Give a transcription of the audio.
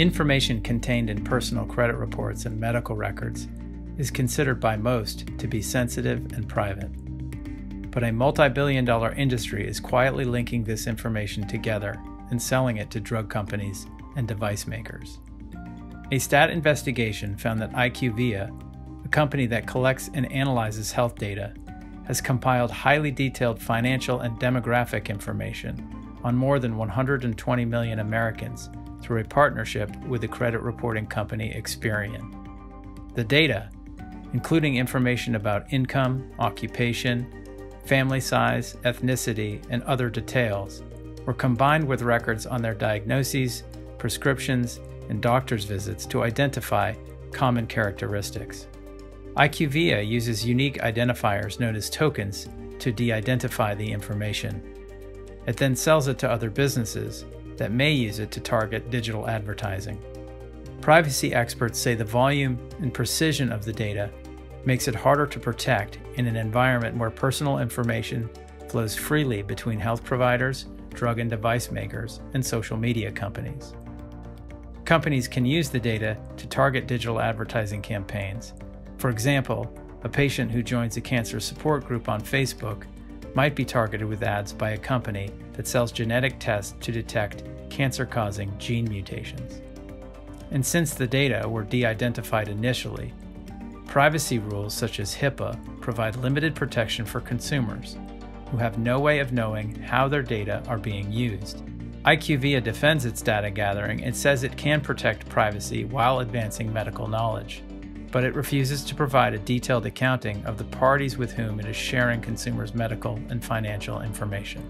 Information contained in personal credit reports and medical records is considered by most to be sensitive and private. But a multi billion dollar industry is quietly linking this information together and selling it to drug companies and device makers. A stat investigation found that IQVIA, a company that collects and analyzes health data, has compiled highly detailed financial and demographic information on more than 120 million Americans through a partnership with the credit reporting company Experian. The data, including information about income, occupation, family size, ethnicity, and other details, were combined with records on their diagnoses, prescriptions, and doctor's visits to identify common characteristics. IQVIA uses unique identifiers known as tokens to de identify the information. It then sells it to other businesses that may use it to target digital advertising. Privacy experts say the volume and precision of the data makes it harder to protect in an environment where personal information flows freely between health providers, drug and device makers, and social media companies. Companies can use the data to target digital advertising campaigns. For example, a patient who joins a cancer support group on Facebook might be targeted with ads by a company that sells genetic tests to detect cancer causing gene mutations. And since the data were de identified initially, privacy rules such as HIPAA provide limited protection for consumers who have no way of knowing how their data are being used. IQVIA defends its data gathering and says it can protect privacy while advancing medical knowledge, but it refuses to provide a detailed accounting of the parties with whom it is sharing consumers' medical and financial information.